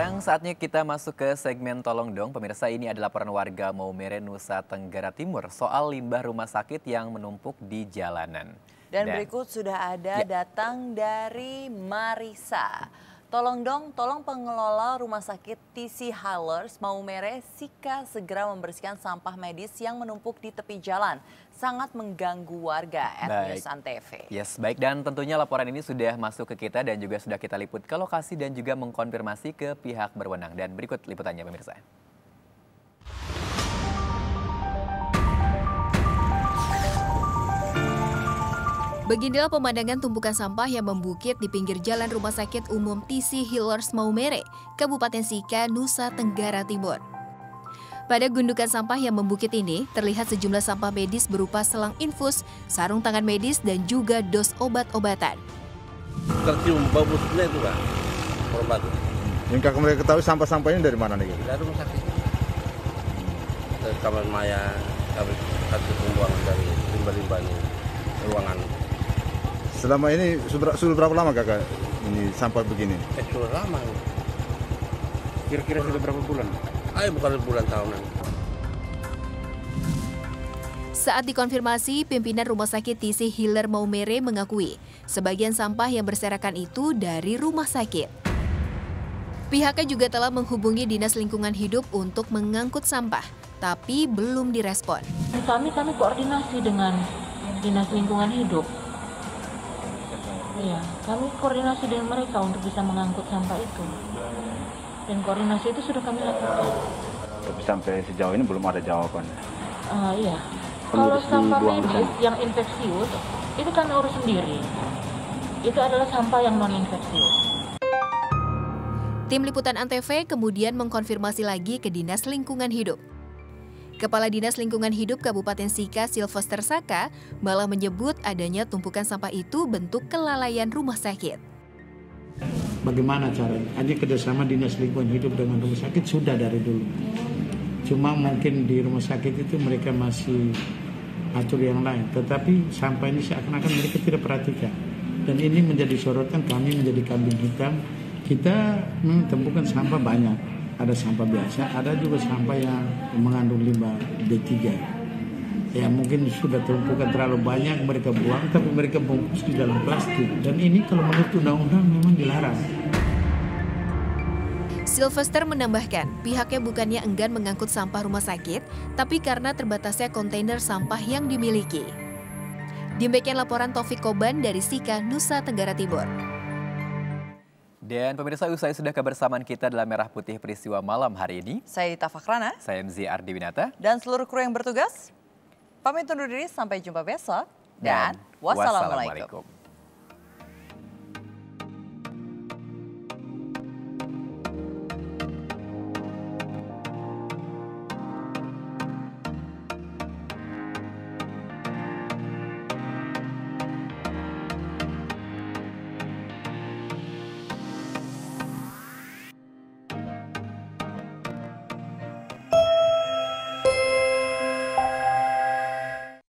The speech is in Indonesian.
sekarang saatnya kita masuk ke segmen Tolong Dong. Pemirsa ini adalah laporan warga Maumere, Nusa Tenggara Timur soal limbah rumah sakit yang menumpuk di jalanan. Dan, Dan berikut sudah ada ya. datang dari Marisa. Tolong dong, tolong pengelola rumah sakit TC Highlanders Maumere Sika segera membersihkan sampah medis yang menumpuk di tepi jalan. Sangat mengganggu warga at Antv. Yes, baik dan tentunya laporan ini sudah masuk ke kita dan juga sudah kita liput ke lokasi dan juga mengkonfirmasi ke pihak berwenang. Dan berikut liputannya pemirsa. Beginilah pemandangan tumpukan sampah yang membukit di pinggir jalan Rumah Sakit Umum TC Healers Maumere, Kabupaten Sika, Nusa Tenggara Timur. Pada gundukan sampah yang membukit ini, terlihat sejumlah sampah medis berupa selang infus, sarung tangan medis, dan juga dos obat-obatan. Tercium bau busuknya itu kan, obat. Yang kakak mereka ketahui sampah-sampah ini dari mana nih? Dari rumah sakit. Dari kamar maya, kami kasih pembuangan dari limbah-limbah ini, ruangan. Selama ini sudah, sudah berapa lama kakak ini sampah begini? Eh, sudah lama. Kira-kira sudah berapa bulan? Ayo bukan bulan tahunan. Saat dikonfirmasi, pimpinan Rumah Sakit TC Healer Maumere mengakui sebagian sampah yang berserakan itu dari rumah sakit. Pihaknya juga telah menghubungi Dinas Lingkungan Hidup untuk mengangkut sampah, tapi belum direspon. Kami kami koordinasi dengan Dinas Lingkungan Hidup Iya, kami koordinasi dengan mereka untuk bisa mengangkut sampah itu. Dan koordinasi itu sudah kami lakukan. Tapi sampai sejauh ini belum ada jawaban. Uh, iya. Kalau sampah medis yang infeksius, itu kan urus sendiri. Itu adalah sampah yang non-infeksius. Tim Liputan Antv kemudian mengkonfirmasi lagi ke Dinas Lingkungan Hidup. Kepala Dinas Lingkungan Hidup Kabupaten Sika Sylvester Saka malah menyebut adanya tumpukan sampah itu bentuk kelalaian rumah sakit. Bagaimana caranya? Hanya kerjasama Dinas Lingkungan Hidup dengan rumah sakit sudah dari dulu. Cuma mungkin di rumah sakit itu mereka masih atur yang lain. Tetapi sampah ini seakan-akan mereka tidak perhatikan. Dan ini menjadi sorotan kami menjadi kambing hitam. Kita temukan sampah banyak ada sampah biasa, ada juga sampah yang mengandung limbah B3. Ya mungkin sudah tumpukan terlalu banyak mereka buang, tapi mereka bungkus di dalam plastik. Dan ini kalau menurut undang-undang memang dilarang. Sylvester menambahkan, pihaknya bukannya enggan mengangkut sampah rumah sakit, tapi karena terbatasnya kontainer sampah yang dimiliki. Demikian laporan Taufik Koban dari Sika, Nusa Tenggara Timur. Dan pemirsa usai sudah kebersamaan kita dalam Merah Putih Peristiwa Malam hari ini. Saya Dita Fakrana. Saya MZ Ardi Winata. Dan seluruh kru yang bertugas. Pamit undur diri sampai jumpa besok. Dan, dan wassalamualaikum. wassalamualaikum.